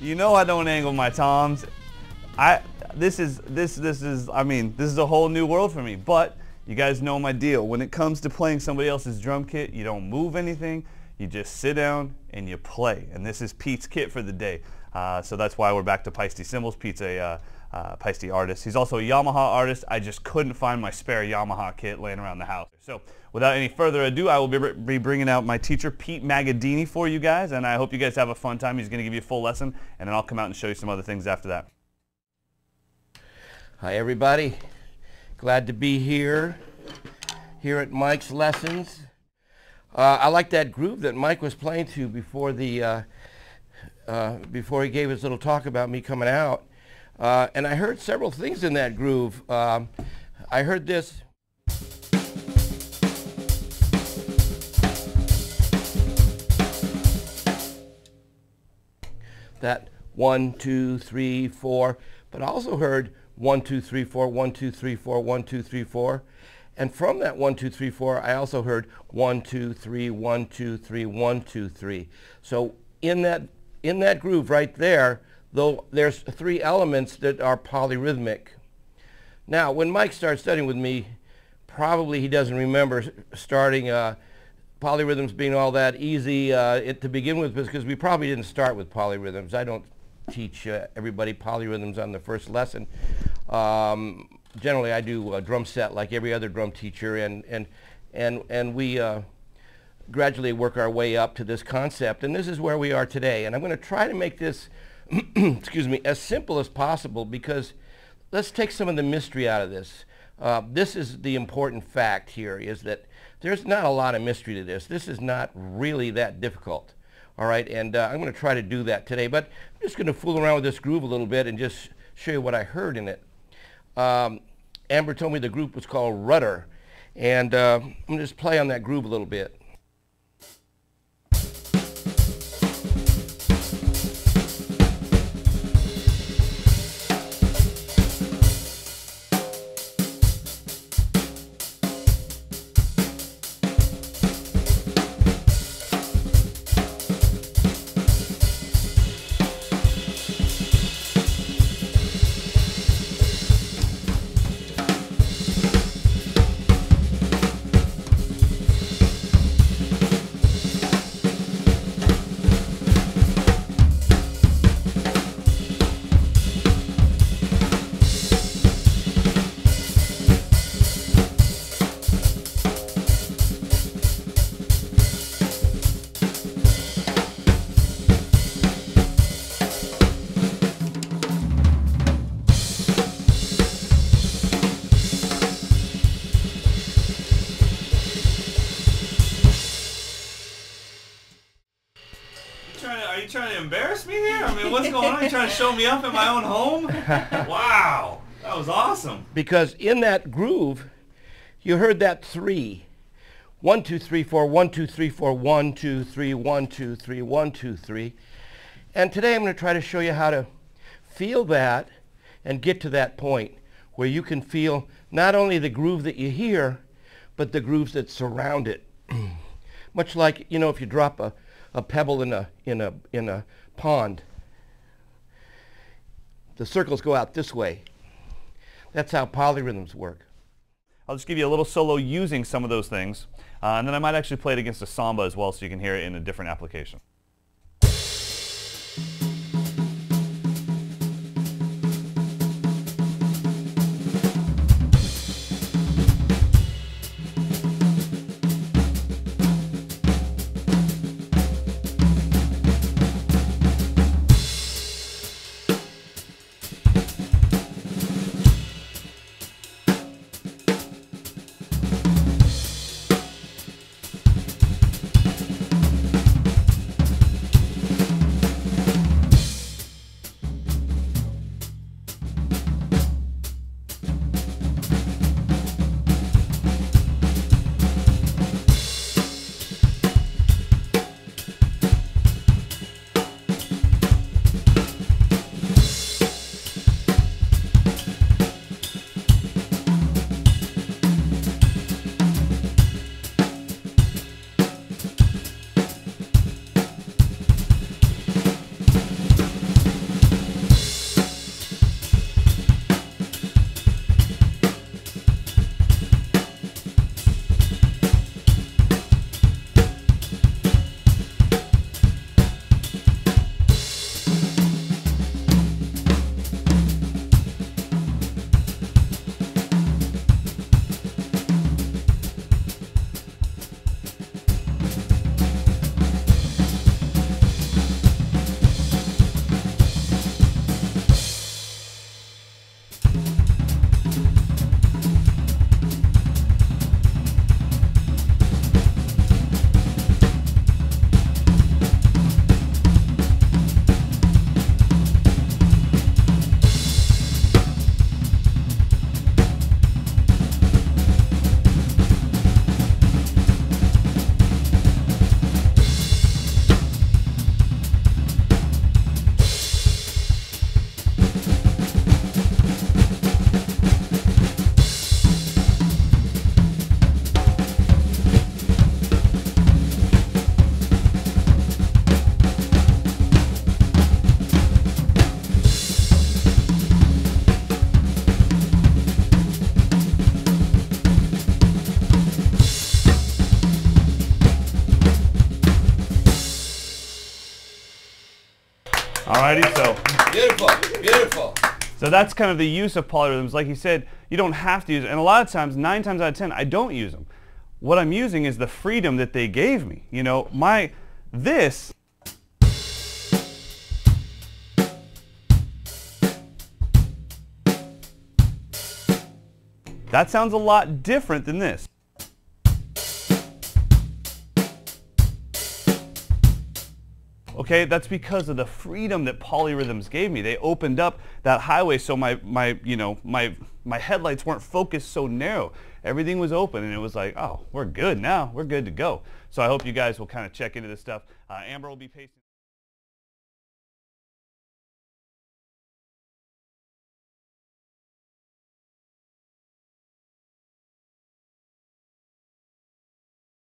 You know I don't angle my toms. I this is this this is I mean this is a whole new world for me. But you guys know my deal. When it comes to playing somebody else's drum kit, you don't move anything. You just sit down and you play. And this is Pete's kit for the day. Uh, so that's why we're back to Paiste Cymbals. Pete's a uh, uh, Paiste artist. He's also a Yamaha artist. I just couldn't find my spare Yamaha kit laying around the house. So without any further ado, I will be, be bringing out my teacher, Pete Magadini, for you guys. And I hope you guys have a fun time. He's going to give you a full lesson. And then I'll come out and show you some other things after that. Hi everybody. Glad to be here, here at Mike's Lessons. Uh, I like that groove that Mike was playing to before the, uh, uh, before he gave his little talk about me coming out. Uh, and I heard several things in that groove. Um, I heard this. That one, two, three, four, but I also heard one, two, three, four, one, two, three, four, one, two, three, four. And from that one, two, three, four, I also heard one, two, three, one, two, three, one, two, three. So in that, in that groove right there, though there's three elements that are polyrhythmic. Now, when Mike started studying with me, probably he doesn't remember starting uh, polyrhythms being all that easy uh, it, to begin with because we probably didn't start with polyrhythms. I don't teach uh, everybody polyrhythms on the first lesson. Um, generally, I do a drum set like every other drum teacher, and and and and we uh, gradually work our way up to this concept, and this is where we are today. And I'm going to try to make this, excuse me, as simple as possible because let's take some of the mystery out of this. Uh, this is the important fact here: is that there's not a lot of mystery to this. This is not really that difficult. All right, and uh, I'm going to try to do that today, but I'm just going to fool around with this groove a little bit and just show you what I heard in it. Um, Amber told me the group was called Rudder, and uh, I'm going to just play on that groove a little bit. You trying to embarrass me here? I mean, what's going on? You trying to show me up in my own home? Wow, that was awesome. Because in that groove, you heard that three. One, two, three, four, one, two, three, four, one, two, three, one, two, three, one, two, three. And today I'm going to try to show you how to feel that and get to that point where you can feel not only the groove that you hear, but the grooves that surround it. Much like, you know, if you drop a, a pebble in a, in, a, in a pond, the circles go out this way. That's how polyrhythms work. I'll just give you a little solo using some of those things, uh, and then I might actually play it against a samba as well so you can hear it in a different application. Alrighty, so Beautiful, beautiful. so that's kind of the use of polyrhythms. Like you said, you don't have to use it, and a lot of times, nine times out of ten, I don't use them. What I'm using is the freedom that they gave me. You know, my this That sounds a lot different than this. Okay, that's because of the freedom that polyrhythms gave me. They opened up that highway so my, my, you know, my, my headlights weren't focused so narrow. Everything was open and it was like, oh, we're good now. We're good to go. So I hope you guys will kind of check into this stuff. Uh, Amber will be pasting.